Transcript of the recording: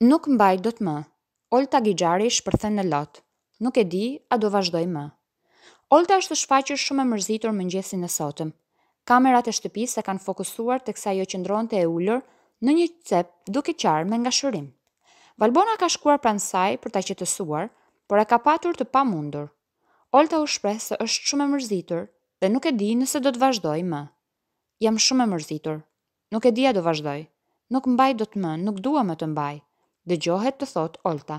Nuk mbaj dot më. Olta Gixhari shpërthen në lot. Nuk e di a do vazhdoj më. Olta është shfaqur shumë e mërzitur mëngjesin e sotëm. Kamerat e shtëpisë e kanë fokusuar teksa ajo qëndronte e ulur në një cep duke qarë me ngashërim. Valbona ka shkuar pranë saj për ta qetësuar, por e ka patur të pamundur. Olta u shpreh se është shumë e mërzitur dhe nuk e di nëse do të vazhdojë më. Jam shumë e mërzitur. Nuk e di a do vazhdoj. Nuk mbaj dot më, nuk dua më të mbaj, dëgjohet të thotë Olta.